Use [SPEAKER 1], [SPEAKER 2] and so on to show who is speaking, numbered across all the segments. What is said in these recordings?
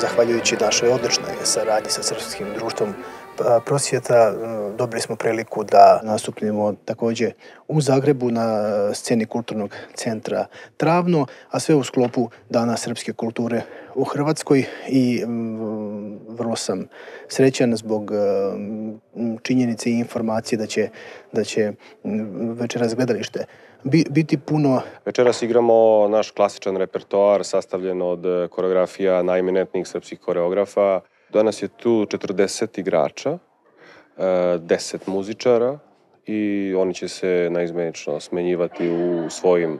[SPEAKER 1] zahvaljujući našoj odličnoj saradnji sa Srpskim društvom prosvjeta dobili smo priliku da nastupimo takođe u Zagrebu na sceni kulturnog centra Travno, a sve u sklopu Dana srpske kulture u Hrvatskoj. I vrlo sam srećan zbog činjenice i informacije da će, da će večeras gledalište biti puno...
[SPEAKER 2] Večeras igramo naš klasičan repertoar sastavljen od koreografija najeminentnijih srpskih koreografa, Danas je tu 40 igrača, 10 e, muzičara i oni će se naizmenično smenjivati u svojim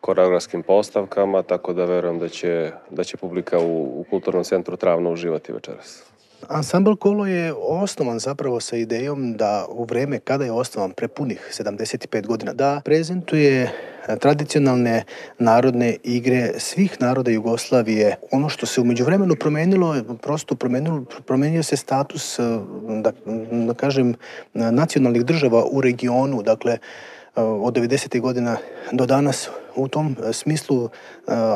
[SPEAKER 2] koreografskim postavkama, tako da verujem da će, da će publika u, u Kulturnom centru Travno uživati večeras.
[SPEAKER 1] Ansambl Kolo je osnovan zapravo sa idejom da u vreme kada je osnovan prepunih 75 godina da prezentuje tradicionalne narodne igre svih naroda Jugoslavije. Ono što se umeđu vremenu promenilo, prosto promenilo, promenio se status, da, da kažem, nacionalnih država u regionu, dakle, od 90. godina do danas u tom smislu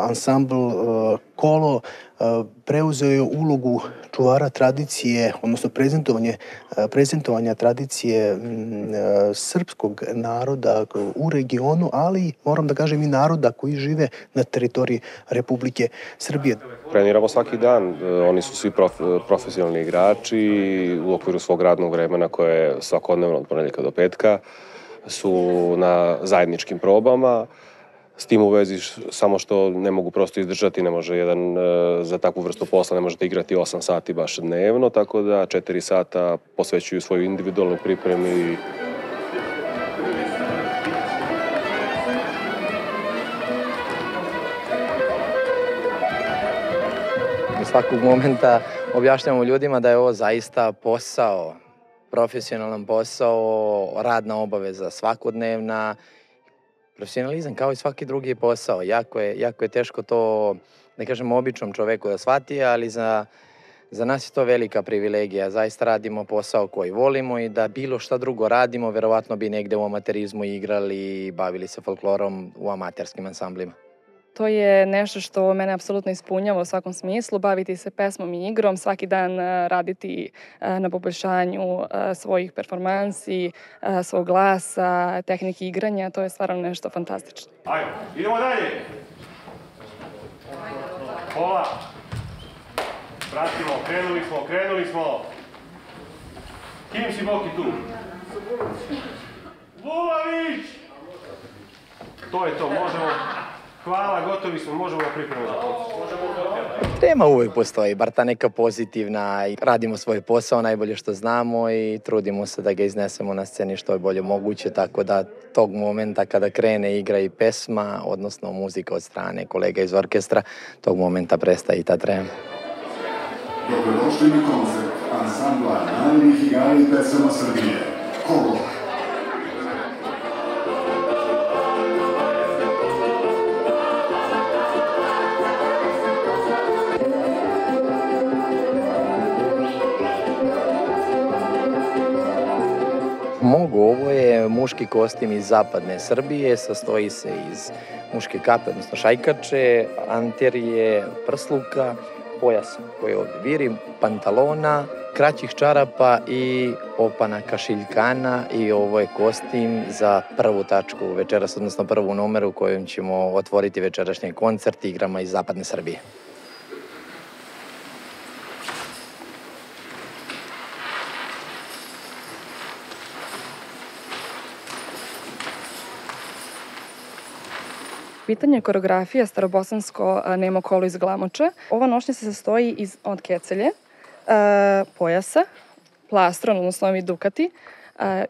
[SPEAKER 1] ansambl Kolo preuzeo je ulogu čuvara tradicije, odnosno prezentovanje, prezentovanja tradicije srpskog naroda u regionu, ali moram da kažem i naroda koji žive na teritoriji Republike Srbije.
[SPEAKER 2] Treniramo svaki dan, oni su svi prof, profesionalni igrači u okviru svog radnog vremena koje je svakodnevno od ponedjeljka do petka su na zajedničkim probama. S tim u vezi samo što ne mogu prosto izdržati, ne može jedan e, za takvu vrstu posla ne možete igrati 8 sati baš dnevno, tako da 4 sata posvećuju svoju individualnu pripremi
[SPEAKER 3] svakog momenta objašnjamo ljudima da je ovo zaista posao, profesionalan posao, radna obaveza svakodnevna, profesionalizam kao i svaki drugi posao. Jako je, jako je teško to, da kažem, običnom čoveku da shvati, ali za, za nas je to velika privilegija. Zaista radimo posao koji volimo i da bilo šta drugo radimo, verovatno bi negde u amaterizmu igrali i bavili se folklorom u amaterskim ansamblima.
[SPEAKER 4] To je nešto što mene apsolutno ispunjava u svakom smislu, baviti se pesmom i igrom, svaki dan e, raditi e, na poboljšanju e, svojih performansi, svog glasa, tehnike igranja, to je stvarno nešto fantastično.
[SPEAKER 5] Ajde, idemo dalje. Pola. Pratimo, krenuli smo, krenuli smo. Kim si Boki tu? Vulavić! To je to, možemo Hvala, gotovi smo, možemo da pripremimo za posao.
[SPEAKER 3] Tema uvek postoji, bar ta neka pozitivna. Radimo svoj posao najbolje što znamo i trudimo se da ga iznesemo na sceni što je bolje moguće, tako da tog momenta kada krene igra i pesma, odnosno muzika od strane kolega iz orkestra, tog momenta prestaje i ta trema.
[SPEAKER 6] Dobrodošli na koncert ansambla narodnih igara i pesama Srbije.
[SPEAKER 3] Mogu. Ovo je muški kostim iz zapadne Srbije, sastoji se iz muške kape, odnosno šajkače, anterije, prsluka, pojas koji ovde viri, pantalona, kraćih čarapa i opana kašiljkana i ovo je kostim za prvu tačku večeras, odnosno prvu numeru kojom ćemo otvoriti večerašnji koncert igrama iz zapadne Srbije.
[SPEAKER 4] Pitanje koreografija starobosansko nemo kolo iz glamoča. Ova nošnja se sastoji iz, od kecelje, pojasa, plastron, odnosno ovi dukati,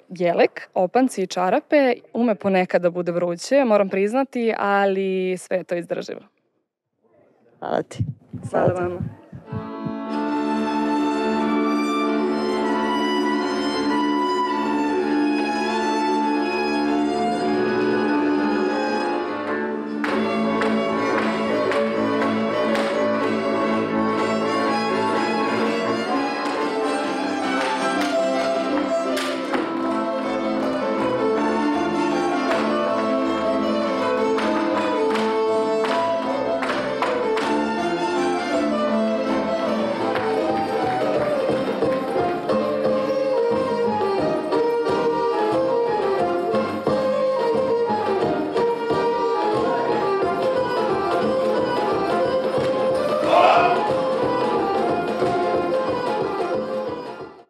[SPEAKER 4] jelek, opanci i čarape. Ume ponekad da bude vruće, moram priznati, ali sve je to izdrživo.
[SPEAKER 7] Hvala ti.
[SPEAKER 4] Hvala vama.